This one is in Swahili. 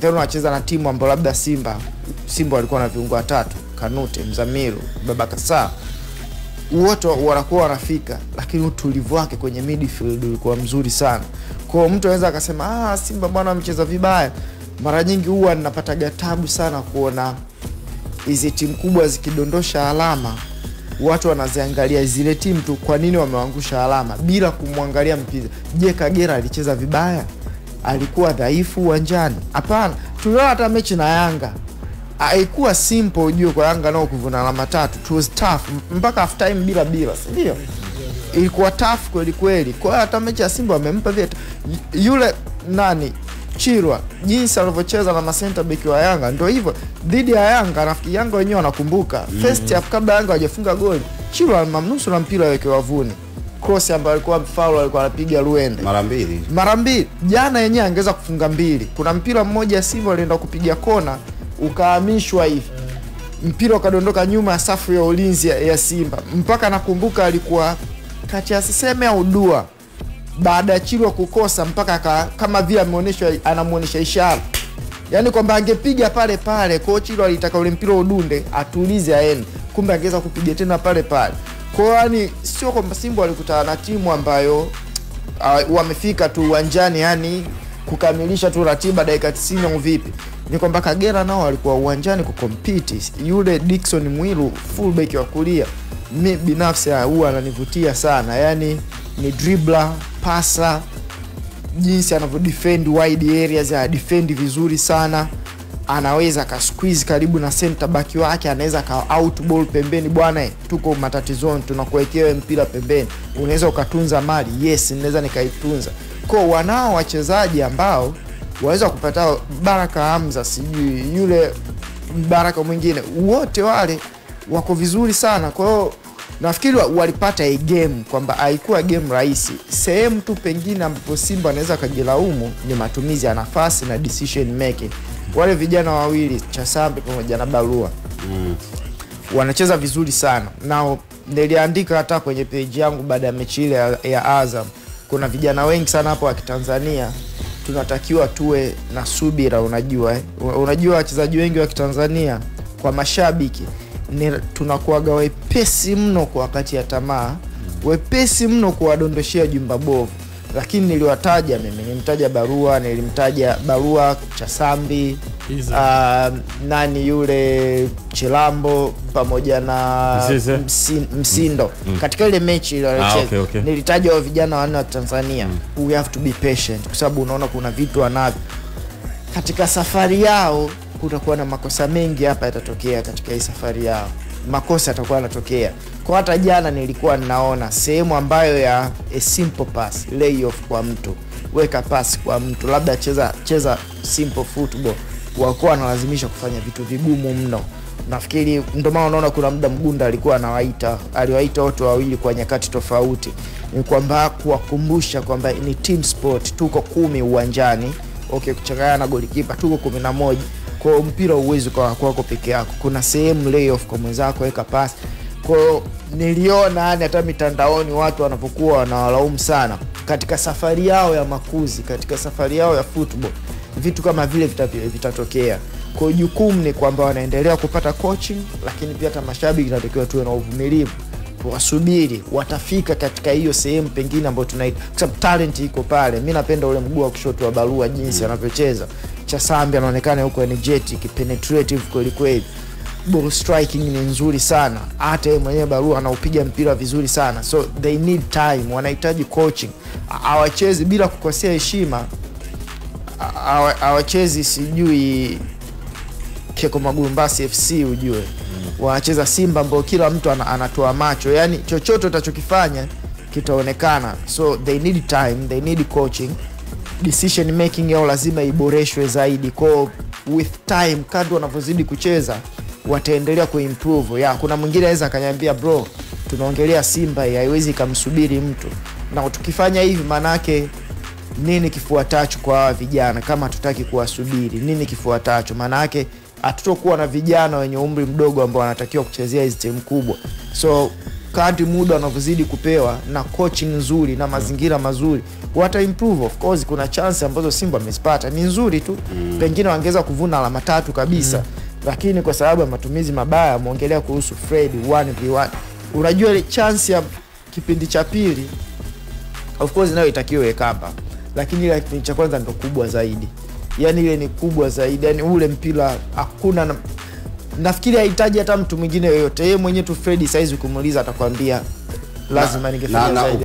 then unacheza na timu ambayo labda Simba Simba walikuwa na viungo watatu Kanute, Mzamiru, Baba Kasaa wote wanakuwa wanafika, lakini utulivu wake kwenye midfield ulikuwa mzuri sana. Kwa hiyo mtu anaweza akasema ah, Simba bwana amecheza vibaya. Mara nyingi huwa ninapataga tabu sana kuona hizi timu kubwa zikidondosha alama, watu wanaziangalia zile timu tu, kwa nini wamewangusha alama bila kumwangalia mpira. Je, Kagera alicheza vibaya? Alikuwa dhaifu uwanjani? Hapana, tuliona hata mechi na Yanga haikuwa simple ujue kwa Yanga nao kuvuna alama tatu. It was tough mpaka half time bila bila, si ndio? Ilikuwa tough kweli kweli. Kwa hiyo hata mechi ya Simba wamempa vile yule nani Chirwa jinsi alivyocheza na masenta beki wa Yanga ndio hivyo dhidi ya Yanga. Nafikiri Yanga wenyewe wanakumbuka first half, kabla Yanga hawajafunga goli, Chirwa alimamnusu na mpira aweke wavuni, cross ambayo alikuwa mfaulu alikuwa anapiga Luende mara mbili mara mbili. Jana yenyewe angeweza kufunga mbili. Kuna mpira mmoja Simba alienda kupiga kona ukahamishwa hivi, mpira ukadondoka nyuma ya safu ya ulinzi ya, ya Simba, mpaka nakumbuka alikuwa kati ya Siseme au Dua baada ya Chilwa kukosa mpaka ka, kama vile ameonyeshwa anamuonyesha ishara yaani kwamba angepiga pale pale. Kwa hiyo Chilwa alitaka ule mpira udunde atulize aende, kumbe angeweza kupiga tena pale pale. Kwa hiyo yani sio kwamba Simba walikutana na timu ambayo uh, wamefika tu uwanjani yani kukamilisha tu ratiba dakika 90 au vipi. Ni kwamba Kagera nao walikuwa uwanjani kukompiti. Yule dikson Mwilu fullback wa kulia, mi binafsi huwa ananivutia sana, yani ni dribbler, pasa, jinsi anavyo defend wide areas, ana defend vizuri sana, anaweza aka squeeze karibu na center back wake, anaweza ka out ball pembeni. Bwana, tuko matatizoni, tunakuwekea mpira pembeni, unaweza ukatunza mali. Yes, naweza nikaitunza. Kwa wanao wachezaji ambao waweza kupata Baraka Hamza, sijui yule Baraka mwingine, wote wale wako vizuri sana. Kwa hiyo nafikiri walipata hii game kwamba haikuwa game rahisi. Sehemu tu pengine ambapo Simba anaweza akajilaumu ni matumizi ya nafasi na decision making. Wale vijana wawili Chasambi pamoja na Barua mm. wanacheza vizuri sana na niliandika hata kwenye peji yangu baada ya mechi ile ya, ya Azam. Kuna vijana wengi sana hapo wa Kitanzania tunatakiwa tuwe na subira. Unajua eh? Unajua wachezaji wengi wa Kitanzania kwa mashabiki ni tunakuwaga wepesi mno kwa wakati ya tamaa, wepesi mno kuwadondoshea jumba bovu, lakini niliwataja mimi, nilimtaja Barua, nilimtaja Barua, Chasambi, uh, nani yule Chilambo pamoja na Mzize. msi, Msindo mm. katika ile mechi ile ah, okay, okay. Nilitaja wa vijana wanne wa Tanzania. mm. We have to be patient kwa sababu unaona kuna vitu wanavyo katika safari yao kutakuwa na makosa mengi hapa yatatokea katika hii safari yao, makosa yatakuwa yanatokea. Kwa hata jana nilikuwa ninaona sehemu ambayo ya a simple pass lay off kwa mtu, weka pasi kwa mtu, labda cheza cheza simple football, wakuwa wanalazimisha kufanya vitu vigumu mno. Nafikiri ndio maana unaona kuna muda Mgunda alikuwa anawaita, aliwaita wote wawili kwa nyakati tofauti, ni kwamba kuwakumbusha kwamba ni team sport, tuko kumi uwanjani. Okay, kuchangana na golikipa tuko kumi na moja kwa mpira uwezi kwa kwako peke yako, kuna sehemu lay off kwa mwenzako, weka pasi. Kwa niliona yani hata mitandaoni watu wanapokuwa wanawalaumu sana katika safari yao ya makuzi, katika safari yao ya football, vitu kama vile vita- vitatokea. Hiyo jukumu ni kwamba wanaendelea kupata coaching, lakini pia hata mashabiki inatakiwa tuwe na uvumilivu wasubiri watafika katika hiyo sehemu pengine ambayo tunaita, kwa sababu talent iko pale. Mi napenda ule mguu wa kushoto wa Barua jinsi mm. anavyocheza. Chasambi anaonekana huko energetic, penetrative kweli kweli, ball striking ni nzuri sana, hata yeye mwenyewe Barua anaupiga mpira vizuri sana, so they need time, wanahitaji coaching. Hawachezi bila kukosea heshima, awachezi hawachezi sijui Keko Magurumbasi FC ujue mm. wanacheza Simba ambao kila mtu ana, anatoa macho, yani chochote utachokifanya kitaonekana, so they need time, they need coaching, decision making yao lazima iboreshwe zaidi. Kwa with time, kadri wanavyozidi kucheza wataendelea kuimprove. Ya, kuna mwingine aweza akanyambia bro, tunaongelea Simba haiwezi ikamsubiri mtu, na tukifanya hivi maanake nini kifuatacho kwa hawa vijana kama hatutaki kuwasubiri? Nini kifuatacho? Maana yake hatutokuwa na vijana wenye umri mdogo ambao wanatakiwa kuchezea hizi timu kubwa. So kadri muda wanavyozidi kupewa na coaching nzuri na mazingira mazuri wata improve of course kuna chance ambazo simba amezipata ni nzuri tu mm. pengine wangeweza kuvuna alama tatu kabisa mm. lakini kwa sababu ya matumizi mabaya ameongelea kuhusu fred 1v1 unajua ile chance ya kipindi cha pili of course nayo itakiwa ekamba lakini ile kipindi cha kwanza ndo kubwa zaidi yani ile ni kubwa zaidi. Yani ule mpira hakuna na, nafikiri hahitaji hata mtu mwingine yoyote. Yeye mwenyewe tu fredi saizi ukimuuliza atakwambia. Lazima ningefanya zaidi